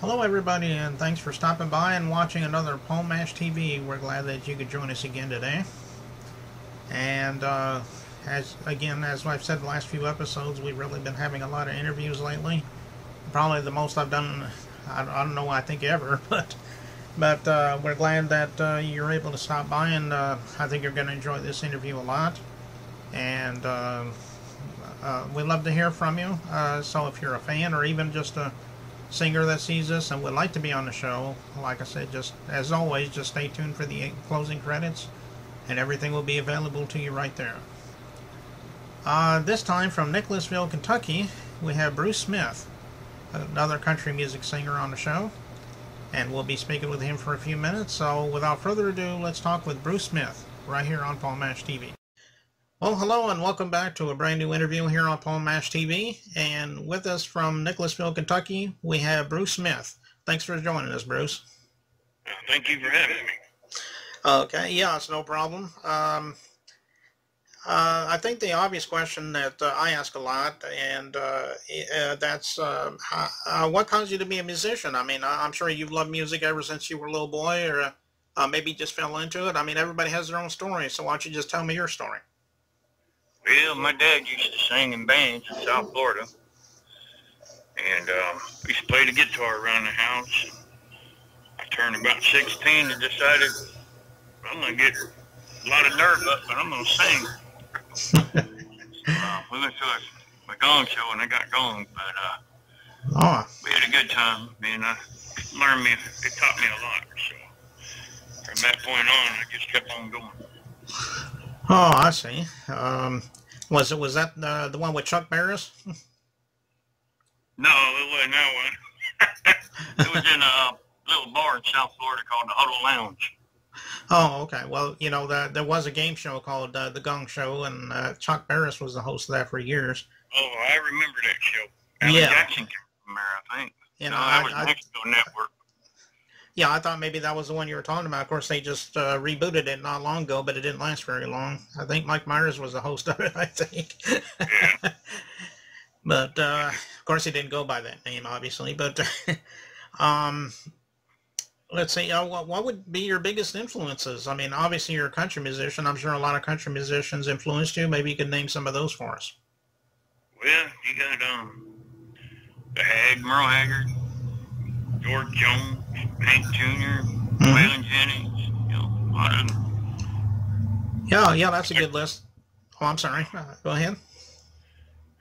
Hello, everybody, and thanks for stopping by and watching another Paul Mash TV. We're glad that you could join us again today. And uh, as again, as I've said the last few episodes, we've really been having a lot of interviews lately. Probably the most I've done, I, I don't know, I think ever, but but uh, we're glad that uh, you're able to stop by, and uh, I think you're going to enjoy this interview a lot. And uh, uh, we'd love to hear from you. Uh, so if you're a fan or even just a singer that sees us and would like to be on the show, like I said, just as always, just stay tuned for the closing credits, and everything will be available to you right there. Uh, this time from Nicholasville, Kentucky, we have Bruce Smith, another country music singer on the show, and we'll be speaking with him for a few minutes. So, without further ado, let's talk with Bruce Smith right here on Paul Mash TV. Well, hello and welcome back to a brand new interview here on Paul Mash TV. And with us from Nicholasville, Kentucky, we have Bruce Smith. Thanks for joining us, Bruce. Uh, thank you for having me. Okay, yeah, it's no problem. Um, uh, I think the obvious question that uh, I ask a lot, and uh, uh that's uh, uh, what caused you to be a musician? I mean, I'm sure you've loved music ever since you were a little boy, or maybe just fell into it. I mean, everybody has their own story, so why don't you just tell me your story? Well, my dad used to sing in bands in South Florida, and um, we used to play the guitar around the house. I turned about 16 and decided I'm gonna get a lot of nerve up, but I'm gonna sing. uh, we went to a, a gong show and I got gong, but uh, oh. we had a good time. and I learned me, it taught me a lot. So from that point on, I just kept on going. Oh, I see. Um, was it was that uh, the one with Chuck Barris? no, it wasn't that one. it was in a little bar in South Florida called the Huddle Lounge. Oh, okay. Well, you know, the, there was a game show called uh, The Gong Show, and uh, Chuck Barris was the host of that for years. Oh, I remember that show. Alan yeah. Jackson came from there, I think. You know, no, that I, was I, Mexico Network. Yeah, I thought maybe that was the one you were talking about. Of course, they just uh, rebooted it not long ago, but it didn't last very long. I think Mike Myers was the host of it, I think. Yeah. but, uh, of course, he didn't go by that name, obviously. But, um, let's see, uh, what, what would be your biggest influences? I mean, obviously, you're a country musician. I'm sure a lot of country musicians influenced you. Maybe you could name some of those for us. Well, you got um, the Hag, Merle Haggard, George Jones, Hank Jr., mm-hmm. Waylon Jennings, you know, a lot of them. Yeah, yeah, that's a good list. Oh, I'm sorry. Uh, go ahead.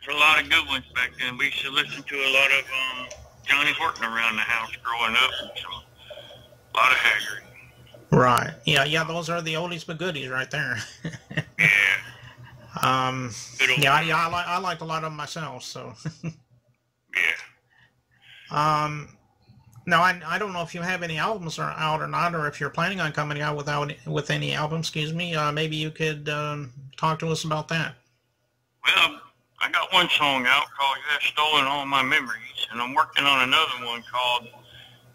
There's a lot of good ones back then. We used to listen to a lot of um, Johnny Horton around the house growing up. So a lot of Haggard. Right. Yeah, yeah, those are the oldies but goodies right there. yeah. Um, yeah, yeah, I, like I liked a lot of them myself, so. yeah. Um, now, I, I don't know if you have any albums are out or not, or if you're planning on coming out without with any albums. Excuse me. Uh, maybe you could um, talk to us about that. Well, I got one song out called "You Have Stolen All My Memories," and I'm working on another one called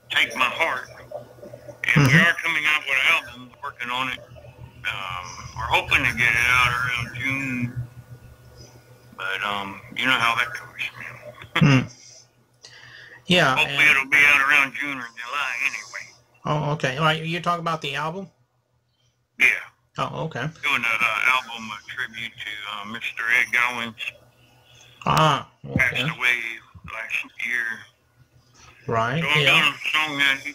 "Take My Heart." And mm-hmm. we are coming out with an album, working on it. Um, we're hoping to get it out around June, but um, you know how that goes, mm. Yeah. Hopefully it'll be out around June or July anyway. Oh, okay. All right, you talk about the album? Yeah. Oh, okay. Doing an uh, album a tribute to uh, Mr. Ed Gowins. Ah, okay. Passed away last year. Right. So I'm yeah. doing a song that he,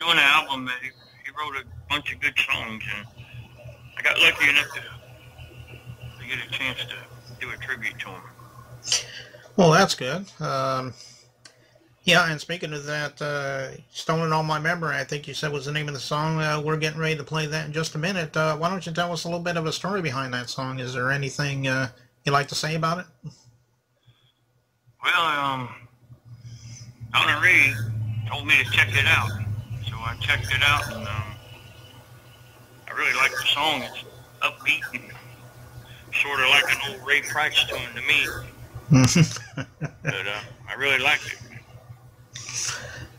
doing an album that he, he wrote a bunch of good songs, and I got lucky enough to, to get a chance to do a tribute to him. Well, that's good. Um, yeah, and speaking of that, uh, Stolen All My Memory, I think you said was the name of the song. Uh, we're getting ready to play that in just a minute. Uh, why don't you tell us a little bit of a story behind that song? Is there anything uh, you'd like to say about it? Well, um, Donna Reed told me to check it out. So I checked it out, and um, I really like the song. It's upbeat and sort of like an old Ray Price tune to me. but uh, I really liked it.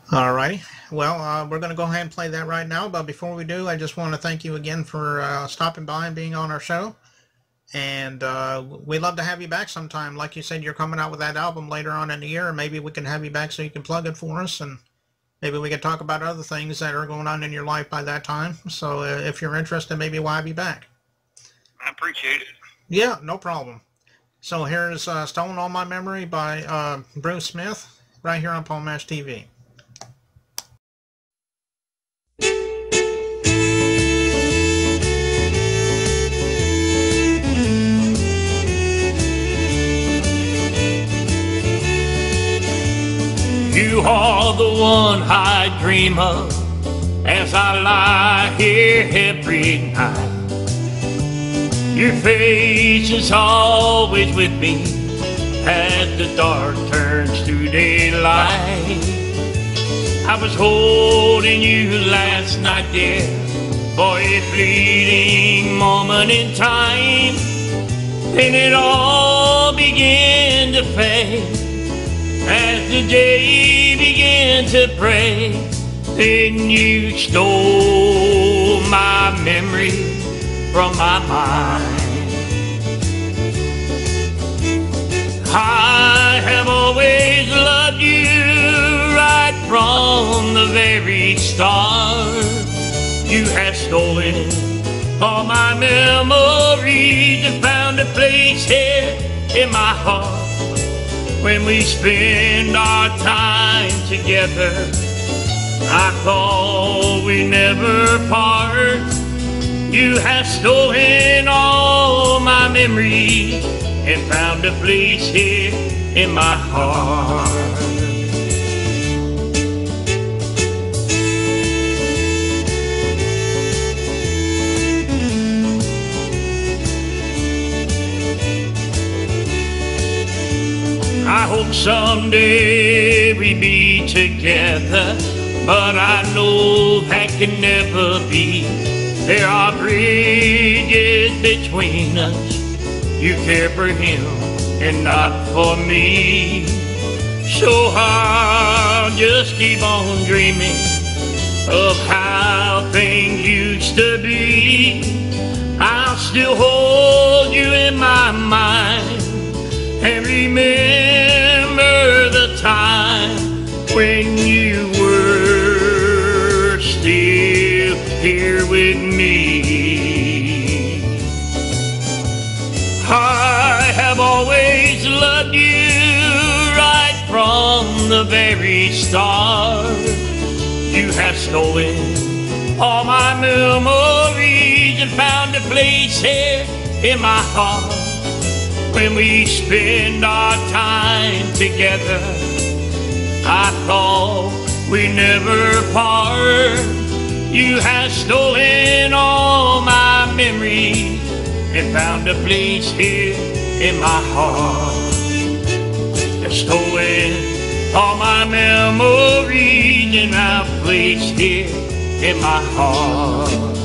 Alrighty. Well, uh, we're going to go ahead and play that right now. But before we do, I just want to thank you again for uh, stopping by and being on our show. And uh, we'd love to have you back sometime. Like you said, you're coming out with that album later on in the year. Maybe we can have you back so you can plug it for us and maybe we can talk about other things that are going on in your life by that time. So uh, if you're interested, maybe why be back? I appreciate it. Yeah, no problem. So here's uh, Stolen All My Memory by uh, Bruce Smith, right here on Paul Mash TV. The one I dream of as I lie here every night. Your face is always with me as the dark turns to daylight. I was holding you last night, dear, for a fleeting moment in time. Then it all began to fade as the day began to break, then you stole my memory from my mind. I have always loved you right from the very start. You have stolen all my memories and found a place here in my heart when we spend our time together. I thought we never part. You have stolen all my memories and found a place here in my heart. I hope someday we be together, but I know that can never be. There are bridges between us. You care for him and not for me. So I'll just keep on dreaming of how things used to be. I'll still hold you in my mind me. I have always loved you right from the very start. You have stolen all my memories and found a place here in my heart when we spend our time together. I thought we never part. You have stolen all my memories and found a place here in my heart. You've stolen all my memories and I've placed here in my heart.